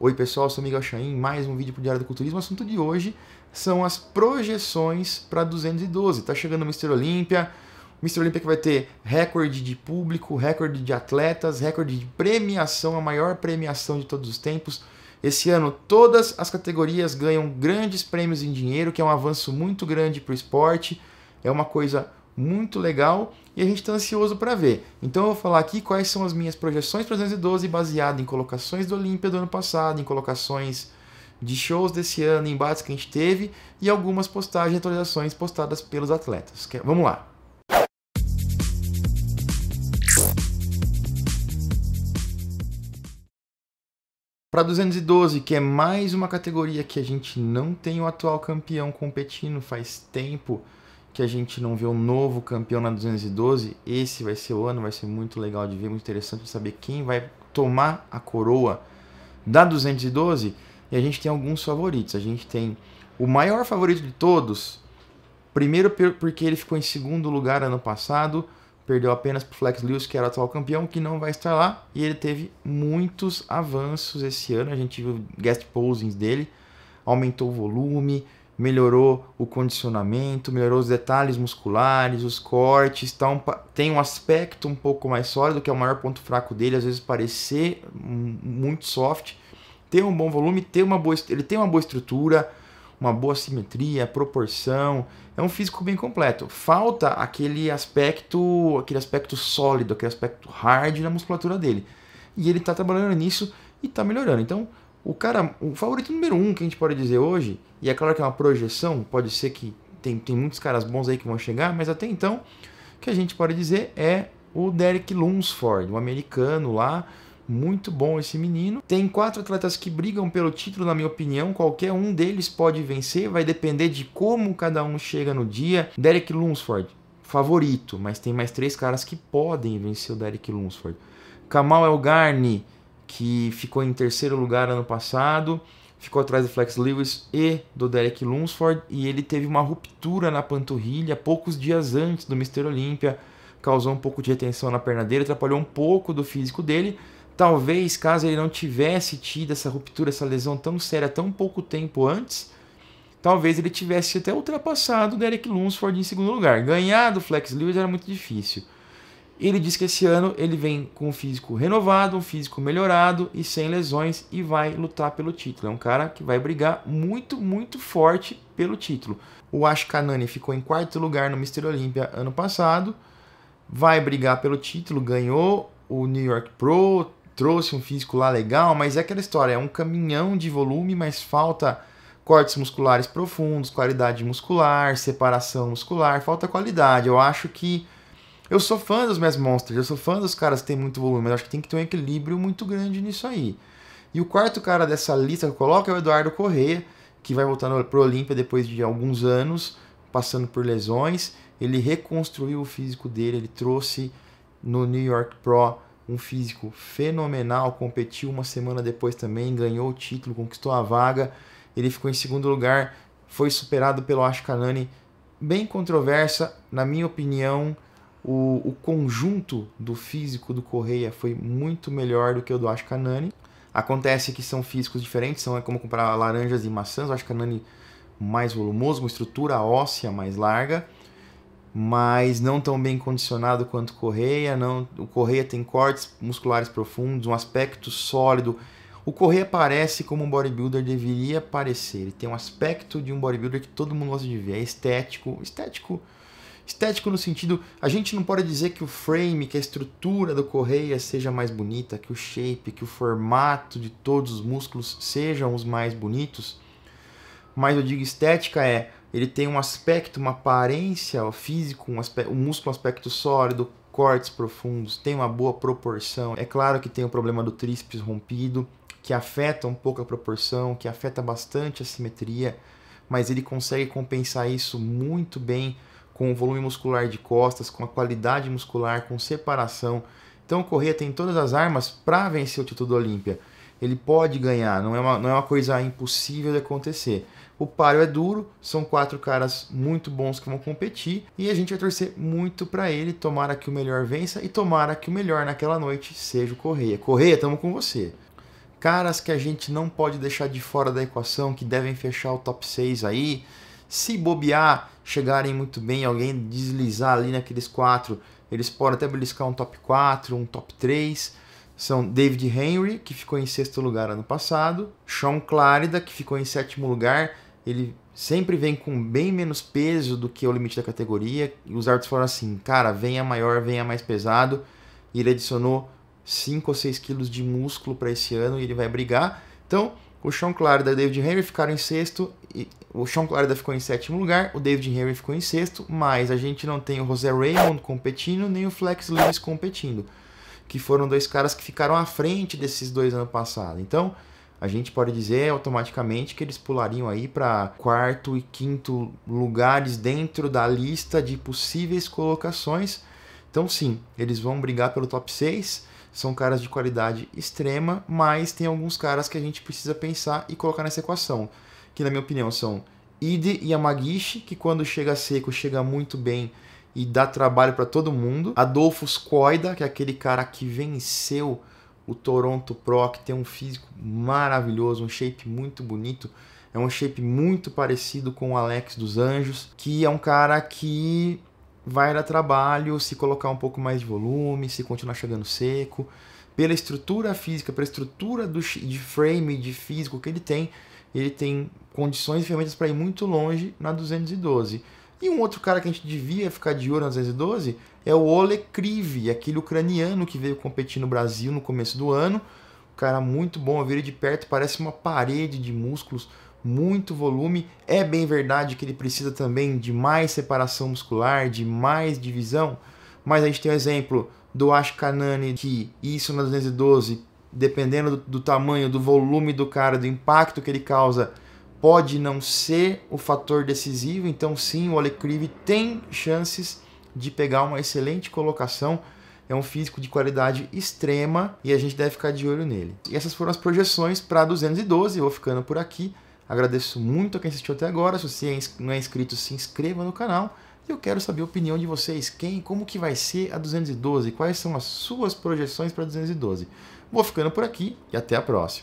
Oi pessoal, sou Miguel Chain, mais um vídeo para o Diário do Culturismo. O assunto de hoje são as projeções para 212. Tá chegando o Mr. Olímpia, Mr. Olímpia que vai ter recorde de público, recorde de atletas, recorde de premiação, a maior premiação de todos os tempos. Esse ano todas as categorias ganham grandes prêmios em dinheiro, que é um avanço muito grande para o esporte. É uma coisa muito legal e a gente está ansioso para ver. Então eu vou falar aqui quais são as minhas projeções para 212 baseado em colocações do Olímpia do ano passado, em colocações de shows desse ano, embates que a gente teve e algumas postagens e atualizações postadas pelos atletas. Vamos lá! Para 212, que é mais uma categoria que a gente não tem o atual campeão competindo faz tempo, que a gente não vê um novo campeão na 212, esse vai ser o ano, vai ser muito legal de ver, muito interessante saber quem vai tomar a coroa da 212. E a gente tem alguns favoritos. A gente tem o maior favorito de todos, primeiro porque ele ficou em segundo lugar ano passado, perdeu apenas para o Flex Lewis, que era o atual campeão, que não vai estar lá, e ele teve muitos avanços esse ano. A gente viu guest posings dele, aumentou o volume, melhorou o condicionamento, melhorou os detalhes musculares, os cortes, tá um, tem um aspecto um pouco mais sólido, que é o maior ponto fraco dele, às vezes parecer muito soft, ter um bom volume, ter uma boa, ele tem uma boa estrutura, uma boa simetria, proporção, é um físico bem completo. Falta aquele aspecto, aquele aspecto sólido, aquele aspecto hard na musculatura dele. E ele está trabalhando nisso e está melhorando. Então, o cara, o favorito número um que a gente pode dizer hoje, e é claro que é uma projeção, pode ser que tem, tem muitos caras bons aí que vão chegar, mas até então, o que a gente pode dizer é o Derek Lunsford, um americano lá, muito bom esse menino. Tem quatro atletas que brigam pelo título, na minha opinião. Qualquer um deles pode vencer, vai depender de como cada um chega no dia. Derek Lunsford, favorito, mas tem mais três caras que podem vencer o Derek Lunsford. Kamal Elgarni, que ficou em terceiro lugar ano passado, ficou atrás do Flex Lewis e do Derek Lunsford, e ele teve uma ruptura na panturrilha poucos dias antes do Mr. Olympia, causou um pouco de retenção na perna dele, atrapalhou um pouco do físico dele. Talvez, caso ele não tivesse tido essa ruptura, essa lesão tão séria tão pouco tempo antes, talvez ele tivesse até ultrapassado o Derek Lunsford em segundo lugar. Ganhar do Flex Lewis era muito difícil. Ele diz que esse ano ele vem com um físico renovado, um físico melhorado e sem lesões e vai lutar pelo título. É um cara que vai brigar muito, muito forte pelo título. O Ash Kanani ficou em quarto lugar no Mr. Olympia ano passado, vai brigar pelo título, ganhou o New York Pro, trouxe um físico lá legal, mas é aquela história, é um caminhão de volume, mas falta cortes musculares profundos, qualidade muscular, separação muscular, falta qualidade. Eu acho que eu sou fã dos Mass Monsters, eu sou fã dos caras que tem muito volume, mas acho que tem que ter um equilíbrio muito grande nisso aí. E o quarto cara dessa lista que eu coloco é o Eduardo Corrêa, que vai voltar pro Olímpia depois de alguns anos, passando por lesões. Ele reconstruiu o físico dele, ele trouxe no New York Pro um físico fenomenal, competiu uma semana depois também, ganhou o título, conquistou a vaga. Ele ficou em segundo lugar, foi superado pelo Ashkanani, bem controversa, na minha opinião o, o conjunto do físico do Correia foi muito melhor do que o do Ashkanani. Acontece que são físicos diferentes, são é como comparar laranjas e maçãs. O Ashkanani mais volumoso, uma estrutura óssea mais larga, mas não tão bem condicionado quanto o Correia. Não, o Correia tem cortes musculares profundos, um aspecto sólido. O Correia parece como um bodybuilder deveria parecer. Ele tem um aspecto de um bodybuilder que todo mundo gosta de ver. É estético, estético Estético no sentido, a gente não pode dizer que o frame, que a estrutura do correia seja mais bonita, que o shape, que o formato de todos os músculos sejam os mais bonitos, mas eu digo estética é, ele tem um aspecto, uma aparência físico, um, aspecto, um músculo um aspecto sólido, cortes profundos, tem uma boa proporção. É claro que tem o problema do tríceps rompido, que afeta um pouco a proporção, que afeta bastante a simetria, mas ele consegue compensar isso muito bem com o volume muscular de costas, com a qualidade muscular, com separação. Então o Corrêa tem todas as armas para vencer o título do Olímpia. Ele pode ganhar, não é, uma, não é uma coisa impossível de acontecer. O páreo é duro, são quatro caras muito bons que vão competir e a gente vai torcer muito para ele. Tomara que o melhor vença e tomara que o melhor naquela noite seja o Correia. Correia, estamos com você. caras que a gente não pode deixar de fora da equação, que devem fechar o top 6 aí. Se bobear, chegarem muito bem, alguém deslizar ali naqueles quatro, eles podem até beliscar um top 4, um top 3. São David Henry, que ficou em sexto lugar ano passado, Sean Clarida, que ficou em sétimo lugar. Ele sempre vem com bem menos peso do que o limite da categoria. E os árbitros falaram assim: cara, venha maior, venha mais pesado. E ele adicionou 5 ou 6 quilos de músculo para esse ano e ele vai brigar. Então, o Sean Clarida e o David Henry ficaram em sexto. E o Sean Clarida ficou em sétimo lugar, o David Henry ficou em sexto, mas a gente não tem o José Raymond competindo, nem o Flex Lewis competindo, que foram dois caras que ficaram à frente desses dois anos passados. Então, a gente pode dizer automaticamente que eles pulariam aí para quarto e quinto lugares dentro da lista de possíveis colocações. Então, sim, eles vão brigar pelo top 6. São caras de qualidade extrema, mas tem alguns caras que a gente precisa pensar e colocar nessa equação, que na minha opinião são Ide e Yamagishi, que quando chega seco chega muito bem e dá trabalho para todo mundo. Adolfo Skoida, que é aquele cara que venceu o Toronto Pro, que tem um físico maravilhoso, um shape muito bonito. É um shape muito parecido com o Alex dos Anjos, que é um cara que vai dar trabalho se colocar um pouco mais de volume, se continuar chegando seco. Pela estrutura física, pela estrutura do, de frame, de físico que ele tem, ele tem condições e ferramentas para ir muito longe na 212. E um outro cara que a gente devia ficar de olho na 212 é o Ole Krive, aquele ucraniano que veio competir no Brasil no começo do ano. Um cara muito bom, eu vi ele de perto, parece uma parede de músculos, muito volume. É bem verdade que ele precisa também de mais separação muscular, de mais divisão, mas a gente tem o exemplo do Ashkanani, que isso na 212, dependendo do, do tamanho, do volume do cara, do impacto que ele causa, pode não ser o fator decisivo. Então, sim, o Olecrive tem chances de pegar uma excelente colocação. É um físico de qualidade extrema e a gente deve ficar de olho nele. E essas foram as projeções para 212. Eu vou ficando por aqui. Agradeço muito a quem assistiu até agora. Se você não é inscrito, se inscreva no canal. E eu quero saber a opinião de vocês. Quem, como que vai ser a 212? Quais são as suas projeções para 212? Vou ficando por aqui e até a próxima.